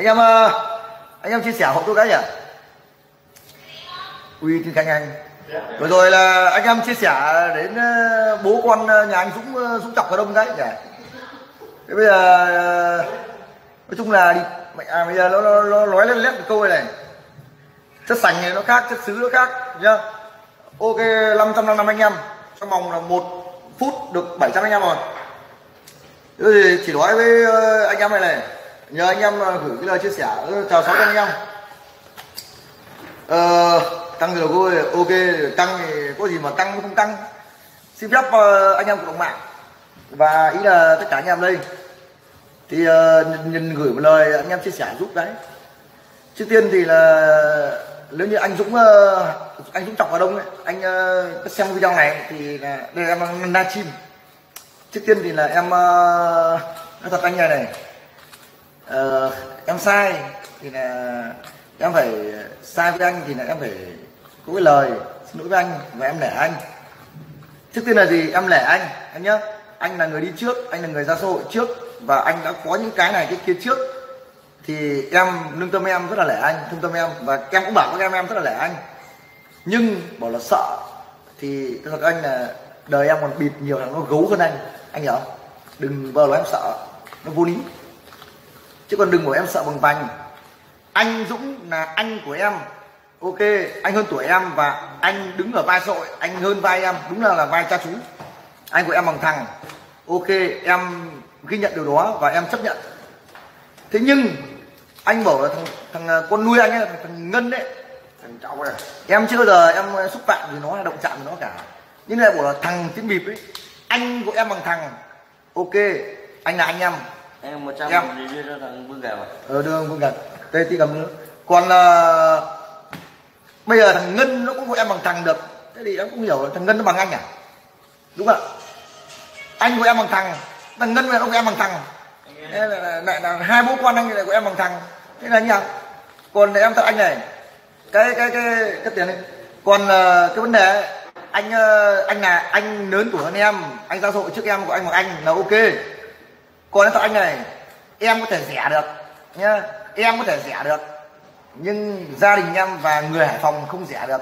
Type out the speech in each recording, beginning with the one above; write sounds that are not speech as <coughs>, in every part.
anh em ờ, anh em chia sẻ hộ tôi cái nhỉ? Uy tin canh anh. Vừa rồi là anh em chia sẻ đến ờ, bố con ờ, nhà anh dũng dũng chọc ở đông đấy nhỉ? Thế bây giờ nói chung là đi mẹ à, bây giờ nó, nó, nó nói lên lét câu này chất sành này nó khác chất xứ nó khác nhá ok 555 anh em. Trong vòng là một phút được 700 anh em rồi. Thế thì chỉ nói với anh em này này nhờ anh em ờ, gửi cái lời chia sẻ. Ừ, chào sáu anh em. Ờ, tăng nhiều cô ok tăng thì có gì mà tăng không tăng. Xin phép ờ, anh em cộng đồng mạng. Và ý là tất cả anh em đây. Thì ờ, uh, nhìn, gửi một lời anh em chia sẻ giúp đấy. Trước tiên thì là nếu như anh Dũng uh, anh Dũng Trọng vào Đông ấy, anh uh, xem video này thì là đây em đang live trước tiên thì là em uh, nói thật anh này này uh, em sai thì là em phải sai với anh thì là em phải có cái lời xin lỗi với anh và em lẻ anh. Trước tiên là gì? Em lẻ anh anh nhá anh là người đi trước anh là người ra xã hội trước và anh đã có những cái này cái kia trước. Thì em lương tâm em rất là lẻ anh thương tâm em và em cũng bảo các em em rất là lẻ anh. Nhưng bảo là sợ. Thì thật anh là đời em còn bịt nhiều thằng nó gấu hơn anh. Anh hiểu không? Đừng vờ là em sợ. Nó vô lý chứ còn đừng bảo em sợ bằng vành anh Dũng là anh của em. Ok anh hơn tuổi em và anh đứng ở vai sội anh hơn vai em. Đúng là là vai cha chú. Anh của em bằng thằng. Ok em ghi nhận điều đó và em chấp nhận. Thế nhưng anh bảo là thằng, thằng à, con nuôi anh ấy, thằng, thằng ngân đấy thằng cháu này. Em chưa bao giờ em xúc phạm gì nó hay động chạm thì nó cả. Nhưng lại bảo là thằng tiếng bịp ấy. Anh của em bằng thằng. Ok anh là anh em em một trăm review cho thằng Vương Gào ở đường vương gật tê tí cầm nữa. Còn uh, bây giờ thằng ngân nó cũng của em bằng thằng được. Thế thì em cũng hiểu là thằng ngân nó bằng anh à? Đúng không ạ? Anh của em bằng thằng. Thằng ngân nó của em bằng thằng. Thế là, là, là, là, hai bố con anh lại của em bằng thằng. Thế là như nào còn em thật anh này. Cái cái cái cái tiền này còn ờ, cái vấn đề ấy, anh ờ, anh là anh lớn tuổi hơn em. Anh xã hội trước em của anh bằng anh là ok còn em anh này em có thể rẻ được, nhá. Em có thể rẻ được, nhưng gia đình em và người hải phòng không rẻ được,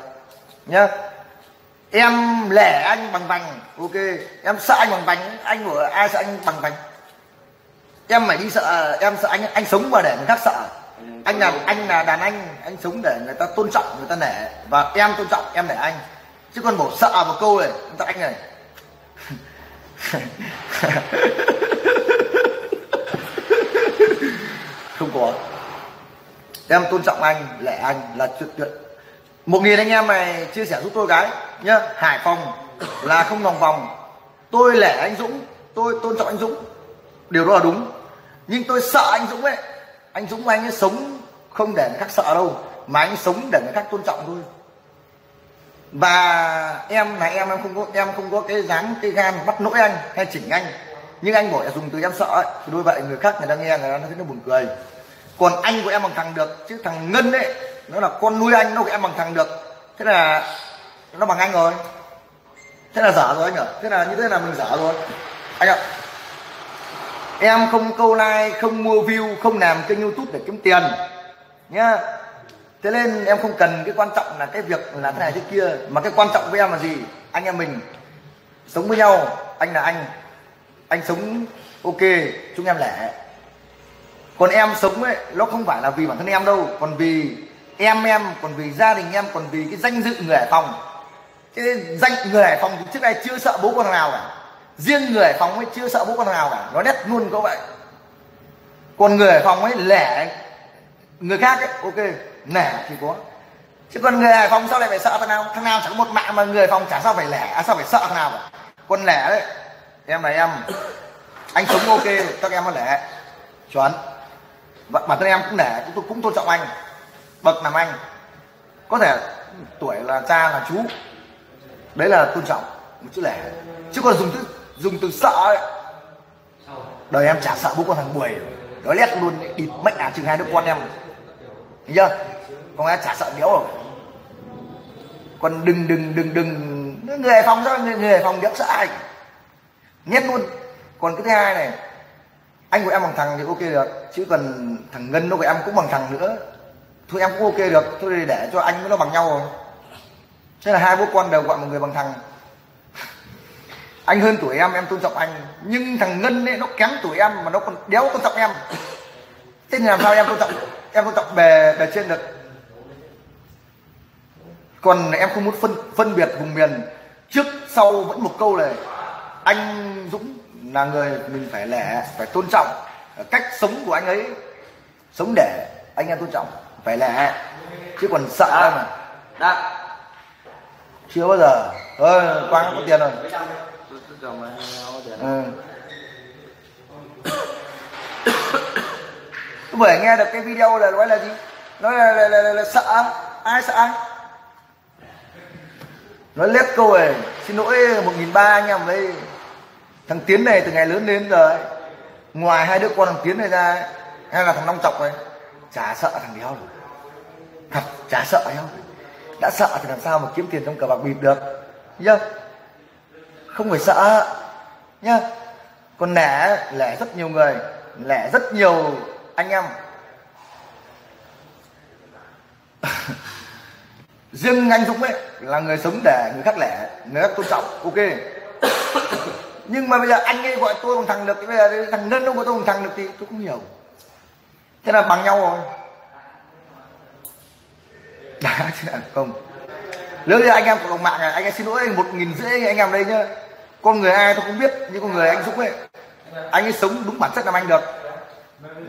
nhá. Em lẻ anh bằng vành, ok. Em sợ anh bằng vành, anh của ai sợ anh bằng vành? Em phải đi sợ, em sợ anh anh sống mà để người khác sợ. Anh là anh là đàn anh anh sống để người ta tôn trọng, người ta nể. Và em tôn trọng, em để anh. Chứ còn bổ sợ một câu này, anh này <laughs> không có em tôn trọng anh lệ anh là chuyện tuyệt. Một nghìn anh em này chia sẻ giúp tôi cái nhá. Hải phòng là không lòng vòng. Tôi lẻ anh dũng tôi tôn trọng anh dũng. Điều đó là đúng. Nhưng tôi sợ anh dũng ấy. Anh dũng anh ấy sống không để người khác sợ đâu mà anh sống để người khác tôn trọng thôi. Và em là em em không có em không có cái dáng cái gan bắt lỗi anh hay chỉnh anh. Nhưng anh bảo dùng từ em sợ ấy, thì đôi vậy người khác người ta nghe người ta thấy nó buồn cười còn anh của em bằng thằng được, chứ thằng ngân ấy, nó là con nuôi anh, nó của em bằng thằng được. Thế là nó bằng anh rồi. Thế là dở rồi anh ạ. Thế là như thế là mình dở rồi. Anh ạ. Em không câu like, không mua view, không làm kênh youtube để kiếm tiền, nhá. Thế nên em không cần cái quan trọng là cái việc là thế này thế kia, mà cái quan trọng với em là gì? Anh em mình sống với nhau, anh là anh. Anh sống ok, chúng em lẻ còn em sống ấy nó không phải là vì bản thân em đâu. Còn vì em em còn vì gia đình em còn vì cái danh dự người hải phòng. Cái danh người hải phòng trước đây chưa sợ bố con thằng nào cả. Riêng người hải phòng ấy chưa sợ bố con thằng nào cả. Nó nét luôn có vậy. Còn người hải phòng ấy lẻ người khác ấy ok nẻ thì có. Chứ còn người hải phòng sao lại phải sợ thằng nào? Thằng nào chẳng có một mạng mà người hải phòng chả sao phải lẻ à, sao phải sợ thằng nào cả. Còn lẻ đấy. Em là em anh sống ok các em có lẻ. Chuẩn và bản thân em cũng nể cũng, cũng tôn trọng anh. Bậc làm anh. Có thể tuổi là cha là chú. Đấy là tôn trọng. Một chữ lẻ. Chứ còn dùng từ dùng từ sợ ấy. Đời em chả sợ bố con thằng bùi. Nói lét luôn. Địt mệnh à chừng hai đứa con em. Thấy chưa? Con em chả sợ đéo rồi. Còn đừng đừng đừng đừng. Người hải phòng sao người, người hải phòng đéo sợ ai? Nhét luôn. Còn cái thứ hai này anh của em bằng thằng thì ok được, chứ còn thằng ngân nó của em cũng bằng thằng nữa. Thôi em cũng ok được, thôi để cho anh với nó bằng nhau rồi. Thế là hai bố con đều gọi một người bằng thằng. Anh hơn tuổi em em tôn trọng anh. Nhưng thằng ngân ấy, nó kém tuổi em mà nó còn đéo tôn trọng em. Thế thì làm sao em tôn trọng, em tôn trọng bề bề trên được? Còn em không muốn phân phân biệt vùng miền. Trước, sau vẫn một câu này anh Dũng là người mình phải lẻ phải tôn trọng cách sống của anh ấy sống để anh em tôn trọng phải lẻ. Chứ còn sợ mà. Đã. chưa bao giờ. Ơi quang có tiền rồi. Ừ. Vừa nghe được cái video là nói là gì? Nói là, là, là, là, là sợ ai? Sợ ai? Nói lép câu này xin lỗi một nghìn ba anh em đây thằng tiến này từ ngày lớn lên giờ ấy, ngoài hai đứa con thằng tiến này ra ấy, hay là thằng long chọc này chả sợ thằng đéo rồi thật chả sợ nhau đã sợ thì làm sao mà kiếm tiền trong cờ bạc bịp được nhá. Không phải sợ nhá. Còn lẻ lẻ rất nhiều người lẻ rất nhiều anh em. <laughs> Riêng anh Dũng ấy là người sống để người khác lẻ người khác tôn trọng ok nhưng mà bây giờ anh ấy gọi tôi bằng thằng được bây giờ thằng Ngân nó gọi tôi bằng thằng được thì tôi không hiểu. Thế là bằng nhau rồi. <laughs> Đã chứ không. Nếu như anh em cộng đồng mạng này, anh em xin lỗi anh một nghìn rưỡi anh em đây nhá. Con người ai tôi không biết, nhưng con người anh Dũng ấy, anh ấy sống đúng bản chất làm anh được.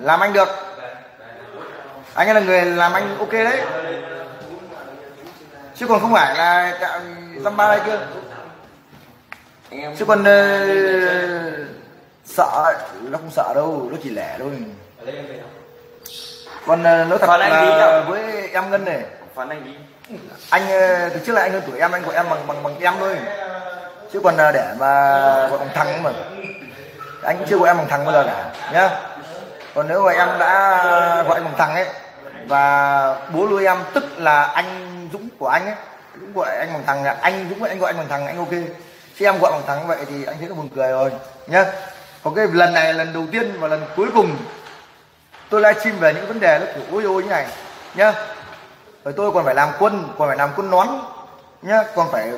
Làm anh được. Anh ấy là người làm anh ok đấy. Chứ còn không phải là dạ, dăm ba đây kia em chứ còn ờ, sợ nó không sợ đâu nó chỉ lẻ thôi. Còn ờ, nói thật Còn anh gì là với em ngân này. Phán anh đi. anh ờ, từ trước là anh hơn tuổi em anh gọi em bằng bằng bằng em thôi. Chứ còn ờ, để mà gọi bằng thằng mà. Anh cũng chưa gọi em bằng thằng bao giờ cả nhá. Còn nếu mà em đã gọi anh bằng thằng ấy và bố nuôi em tức là anh Dũng của anh ấy cũng gọi anh bằng thằng là anh Dũng anh gọi anh bằng thằng anh ok khi em gọi bằng thắng vậy thì anh thấy nó buồn cười rồi, nhá. Còn cái lần này là lần đầu tiên và lần cuối cùng tôi livestream về những vấn đề nó kiểu ôi ôi như này, nhá. Rồi tôi còn phải làm quân, còn phải làm quân nón, nhá. Còn phải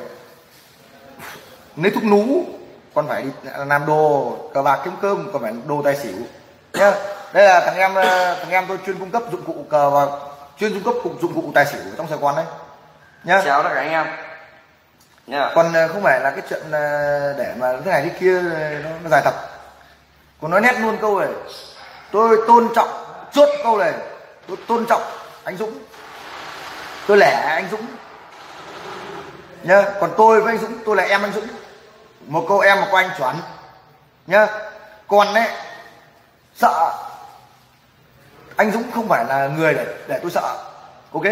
lấy thuốc nú, còn phải đi làm đồ cờ bạc kiếm cơm, còn phải đồ tài xỉu, nhá. Đây là thằng em thằng em tôi chuyên cung cấp dụng cụ cờ và chuyên cung cấp cụ- dụng cụ tài xỉu trong sài gòn đấy, nhá. Chào tất cả anh em yeah. còn ờ, không phải là cái chuyện ờ, để mà thế này thế kia ờ, nó, nó dài tập. Còn nói nét luôn câu này. Tôi tôn trọng chốt câu này. Tôi tôn trọng anh Dũng. Tôi lẻ anh Dũng. Nhá còn tôi với anh Dũng tôi là em anh Dũng. Một câu em một câu anh chuẩn. Nhá còn đấy sợ. Anh Dũng không phải là người để để tôi sợ. Ok?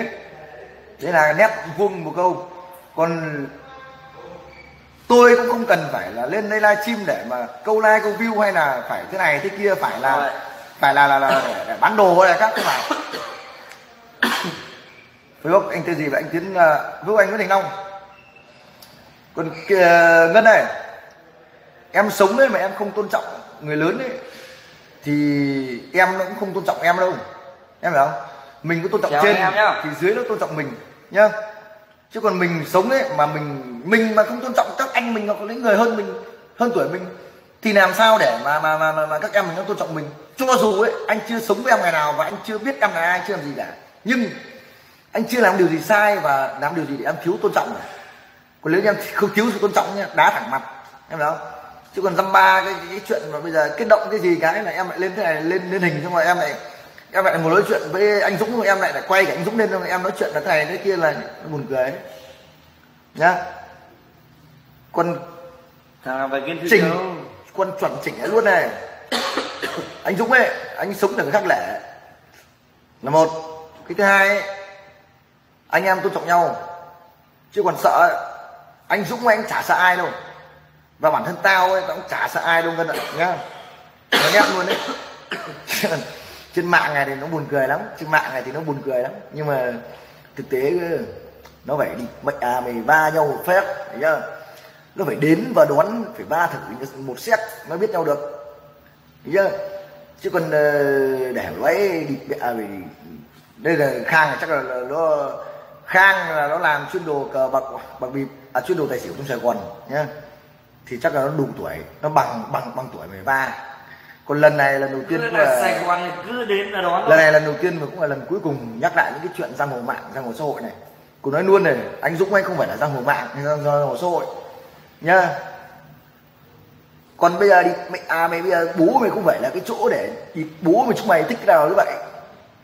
Thế là nét vuông một câu. Còn tôi cũng không cần phải là lên đây livestream để mà câu like câu view hay là phải thế này thế kia phải là Rồi. phải là là, là để, để bán đồ hay là các cái phải Facebook anh tên gì vậy? Anh Tiến uh, Facebook anh Nguyễn Thành Long. Còn kìa, Ngân này em sống đấy mà em không tôn trọng người lớn ấy thì em nó cũng không tôn trọng em đâu. Em hiểu không? Mình có tôn trọng Chào trên thì dưới nó tôn trọng mình nhá. Chứ còn mình sống ấy mà mình mình mà không tôn trọng mình hoặc những người hơn mình hơn tuổi mình thì làm sao để mà mà mà, mà, mà các em mình nó tôn trọng mình? Cho dù ấy anh chưa sống với em ngày nào và anh chưa biết em là ai chưa làm gì cả. Nhưng anh chưa làm điều gì sai và làm điều gì để em thiếu tôn trọng cả. Còn nếu như em không thiếu sự tôn trọng nhá đá thẳng mặt em hiểu không? Chứ còn dăm ba cái, cái chuyện mà bây giờ kết động cái gì cái là em lại lên thế này lên lên hình xong rồi em lại em lại ngồi nói chuyện với anh Dũng rồi em lại lại quay cả anh Dũng lên xong rồi em nói chuyện là thế này thế kia là buồn cười ấy. nhá. Thằng nào về kiên chỉnh đâu. quân chuẩn chỉnh ấy luôn này. <coughs> Anh Dũng ấy anh sống người khác lẻ. Là một. Cái thứ hai ấy, anh em tôn trọng nhau. Chứ còn sợ ấy, anh Dũng anh chả sợ ai đâu. Và bản thân tao ấy tao cũng chả sợ ai đâu ngân ạ nhá. Nó nét luôn đấy. <coughs> Trên mạng này thì nó buồn cười lắm. Trên mạng này thì nó buồn cười lắm. Nhưng mà thực tế nó phải đi mệnh à mày va nhau một phép thấy chưa nó phải đến và đón phải va thử một xét mới biết nhau được. Thấy chưa? Chứ còn ờ, để lấy đi à, vì đây là khang chắc là nó khang là nó làm chuyên đồ cờ bạc bạc bịp à chuyên đồ tài xỉu trong sài gòn nhá. Thì chắc là nó đủ tuổi nó bằng bằng bằng tuổi 13 còn lần này lần đầu tiên cũng là sài gòn cứ đến là đón lần này lần đầu tiên mà cũng là lần cuối cùng nhắc lại những cái chuyện giang hồ mạng giang hồ xã hội này. Cô nói luôn này anh dũng anh không phải là giang hồ mạng giang hồ xã hội nhá còn bây giờ đi mày à mày bây giờ bố mày không phải là cái chỗ để thì bố mày chúng mày thích cái nào như vậy.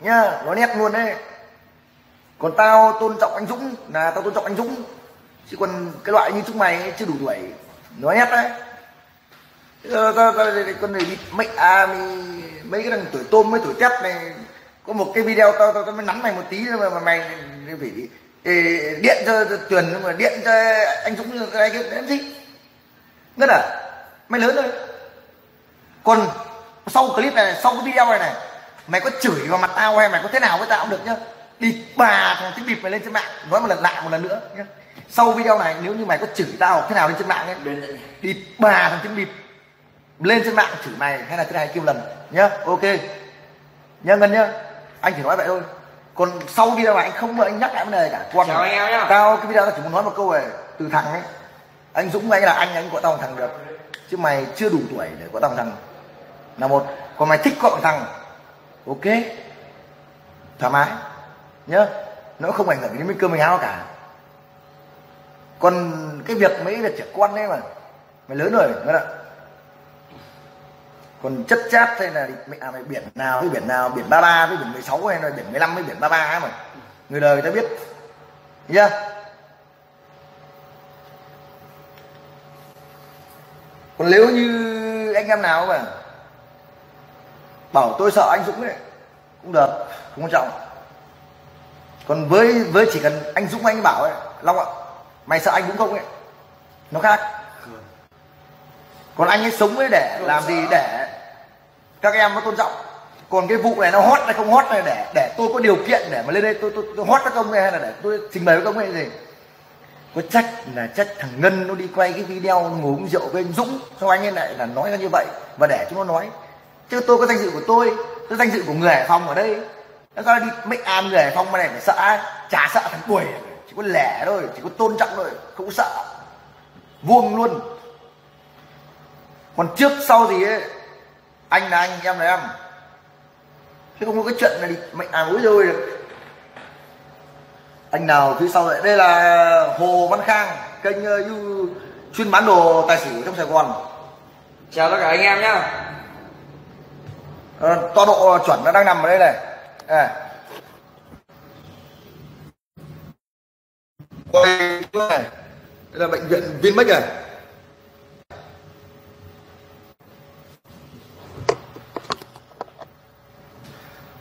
Nhá nó nét luôn đấy. Còn tao tôn trọng anh dũng là tao tôn trọng anh dũng. Chứ còn cái loại như chúng mày ấy, chưa đủ tuổi nói nét đấy. Con con- này đi mấy à mày, mấy cái thằng tuổi tôm với tuổi tép này có một cái video tao tao, tao mới nắn mày một tí mà, mà mày phải điện cho, Tuyền nhưng mà điện cho anh Dũng cái này cái gì ngất à mày lớn rồi. Còn sau clip này sau cái video này này mày có chửi vào mặt tao hay mày có thế nào với tao cũng được nhá. Đi bà thằng tiếng bịp mày lên trên mạng nói một lần lại một lần nữa nhá. Sau video này nếu như mày có chửi tao thế nào lên trên mạng ấy đi bà thằng tiếng bịp lên trên mạng chửi mày hay là thế này kêu lần nhá. Ok. Nhá ngân nhá. Anh chỉ nói vậy thôi còn sau video này anh không anh nhắc lại vấn đề cả. Còn Chào anh em nhá. tao cái video tao chỉ muốn nói một câu này từ thằng ấy. Anh dũng anh là anh anh gọi tao bằng thằng được. Chứ mày chưa đủ tuổi để gọi tao bằng thằng. Là một. Còn mày thích gọi bằng thằng. Ok. Thoải mái. Nhá nó không ảnh hưởng đến mấy cơm mình áo cả. Còn cái việc mấy việc trẻ con đấy mà. Mày lớn rồi. Nữa còn chất chát hay là mẹ mày biển nào với biển nào biển 33 với biển 16 hay là biển 15 với biển 33 ấy mà. Người đời người ta biết. Nhá còn nếu như anh em nào mà bảo tôi sợ anh Dũng ấy cũng được không quan trọng. Còn với với chỉ cần anh Dũng anh bảo ấy Long ạ mày sợ anh Dũng không ấy nó khác. Còn anh ấy sống ấy để làm gì để các em nó tôn trọng. Còn cái vụ này nó hot hay không hot này để để tôi có điều kiện để mà lên đây tôi tôi, tôi hot với công hay là để tôi trình bày với công hay gì? Có trách là trách thằng ngân nó đi quay cái video ngủ ngồi uống rượu với anh dũng xong anh ấy lại là nói ra như vậy và để chúng nó nói. Chứ tôi có danh dự của tôi tôi danh dự của người hải phòng ở đây. Nó ra đi make am người hải phòng mà này phải sợ chả sợ thằng tuổi chỉ có lẻ thôi chỉ có tôn trọng thôi không có sợ. Vuông luôn. Còn trước sau gì ấy anh là anh em là em. Chứ không có cái chuyện này đi mệnh à úi rồi. Được anh nào phía sau lại đây là hồ văn khang kênh uh, chuyên bán đồ tài xỉu trong sài gòn. Chào tất cả anh em nhá. Ờ, tọa độ chuẩn nó đang nằm ở đây này. À. quay chỗ này. Đây là bệnh viện vinmec này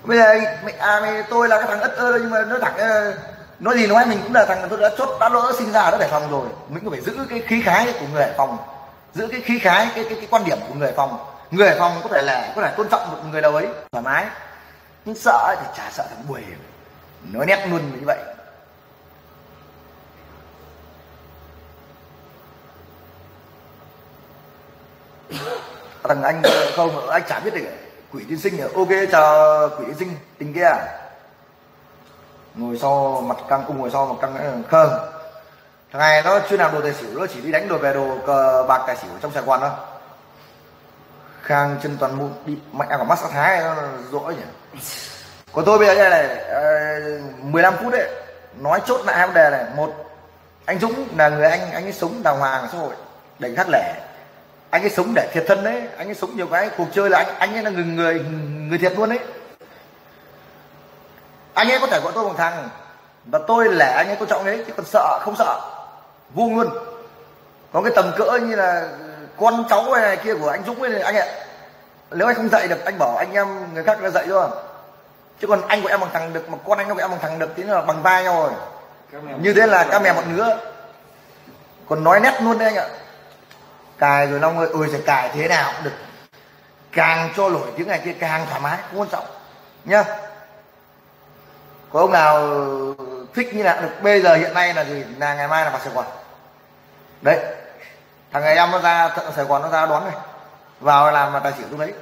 bây giờ mày, à, mày, tôi là cái thằng ất ơ nhưng mà nó thẳng ờ, nói gì nói mình cũng là thằng tôi đã chốt đã lỡ sinh ra đã để phòng rồi. Mình cũng phải giữ cái khí khái của người hải phòng giữ cái khí khái cái cái, cái quan điểm của người hải phòng. Người hải phòng có thể là có thể tôn trọng một người đâu ấy thoải mái. Nhưng sợ thì chả sợ thằng bùi. Nói nét luôn như vậy. Thằng anh không anh chả biết được quỷ tiên sinh à? ok chào quỷ tiên sinh tính kia à? ngồi sau mặt căng cung ngồi sau mặt căng nữa. Thằng này nó chưa làm đồ tài xỉu nó chỉ đi đánh đồ về đồ cờ bạc tài xỉu trong sài gòn thôi. Khang chân toàn mụn bị mạnh à, của mắt thái nó rõ nhỉ? Của tôi bây giờ như này ờ, mười 15 phút đấy. Nói chốt lại hai vấn đề này. Một anh dũng là người anh anh ấy sống đàng hoàng xã hội đẩy khác lẻ anh ấy sống để thiệt thân đấy. Anh ấy sống nhiều cái cuộc chơi là anh anh ấy là người người người thiệt luôn đấy. Anh ấy có thể gọi tôi bằng thằng và tôi lẻ anh ấy tôn trọng đấy chứ còn sợ không sợ. Vuông luôn. Có cái tầm cỡ như là con cháu này, này kia của anh Dũng ấy này, anh ạ. Nếu anh không dạy được anh bảo anh em người khác đã dạy thôi. Chứ còn anh của em bằng thằng được mà con anh của em bằng thằng được thì là bằng vai nhau rồi. Như thế là cá mè một nữa còn nói nét luôn đấy anh ạ cài rồi long ơi ừ, ôi sẽ cài thế nào cũng được. Càng cho nổi tiếng này kia, càng thoải mái, không quan trọng. Nhá. Có ông nào thích như nào? Được, bây giờ hiện nay là gì? Là ngày mai là vào sài gòn. Đấy. Thằng ngày em nó ra sài gòn nó ra đón này. Vào làm mà tài xỉu lúc đấy.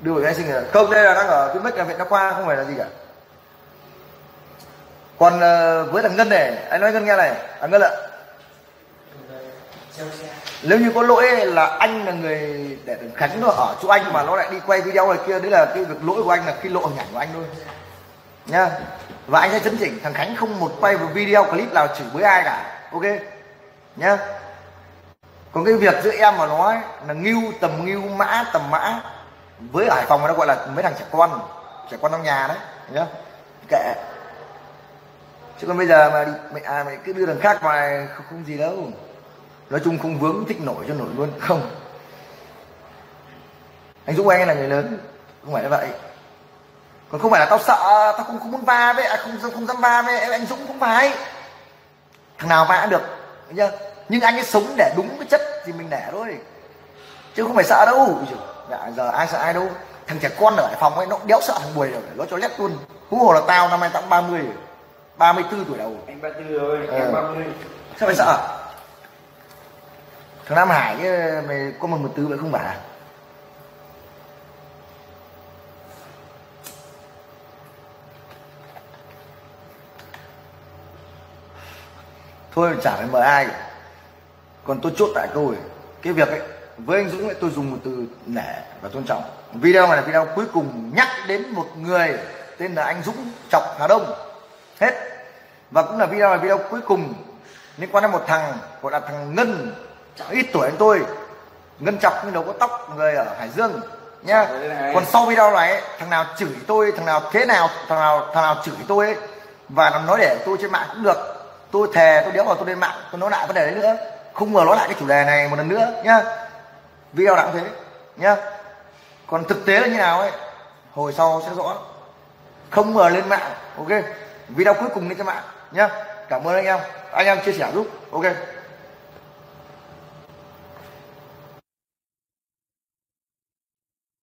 Đưa anh sinh rồi không, đây là đang ở cái mic là viện nó qua không phải là gì cả. Còn ờ, với thằng ngân này, anh nói ngân nghe này. À ngân ạ nếu như có lỗi là anh là người để thằng khánh nó ở chỗ anh mà nó lại đi quay video này kia đấy là cái việc lỗi của anh là khi lộ hình ảnh của anh thôi. Nha và anh sẽ chấn chỉnh thằng khánh không một quay một video clip nào chửi với ai cả ok? Nhá. Còn cái việc giữa em và nó ấy, là ngưu tầm ngưu mã tầm mã với ở hải phòng nó gọi là mấy thằng trẻ con trẻ con trong nhà đấy nhá. Kệ. Chứ còn bây giờ mà đi mày à mày cứ đưa thằng khác mà không, không gì đâu nói chung không vướng thích nổi cho nổi luôn. Không. Anh dũng anh là người lớn. Không phải là vậy. Còn không phải là tao sợ tao không không muốn va với à, không không dám va với anh dũng không phải. Thằng nào va được thấy chưa? Nhưng anh ấy sống để đúng cái chất thì mình để thôi. Chứ không phải sợ đâu. Dạ, giờ ai sợ ai đâu. Thằng trẻ con ở hải phòng ấy nó đéo sợ thằng bùi rồi nó cho lét luôn. Hú hồ là tao năm nay tao ba mươi ba mươi bốn tuổi đầu. Anh ba tư rồi Ờ. em ba mươi. Sao mày sợ thằng nam hải cái mày có một một tư vậy không phải à? thôi, chả phải mời ai còn tôi chốt lại câu cái việc ấy, với anh Dũng ấy, tôi dùng một từ nể và tôn trọng. Video này là video cuối cùng nhắc đến một người tên là anh Dũng Chọc Hà Đông. Hết. Và cũng là video là video cuối cùng liên quan đến một thằng gọi là thằng Ngân ít tuổi hơn tôi. Ngân Chọc nhưng đầu có tóc người ở Hải Dương nhá. Còn sau video này ấy, thằng nào chửi tôi thằng nào thế nào thằng nào thằng nào chửi tôi ấy và nó nói để tôi trên mạng cũng được. Tôi thề tôi đéo vào tôi lên mạng tôi nói lại vấn đề đấy nữa. Không ngờ nói lại cái chủ đề này một lần nữa nhá. Video nào cũng thế nhá. Còn thực tế là như nào ấy hồi sau sẽ rõ. Không ngờ lên mạng ok. Video cuối cùng lên trên mạng nhá. Cảm ơn anh em. Anh em chia sẻ giúp ok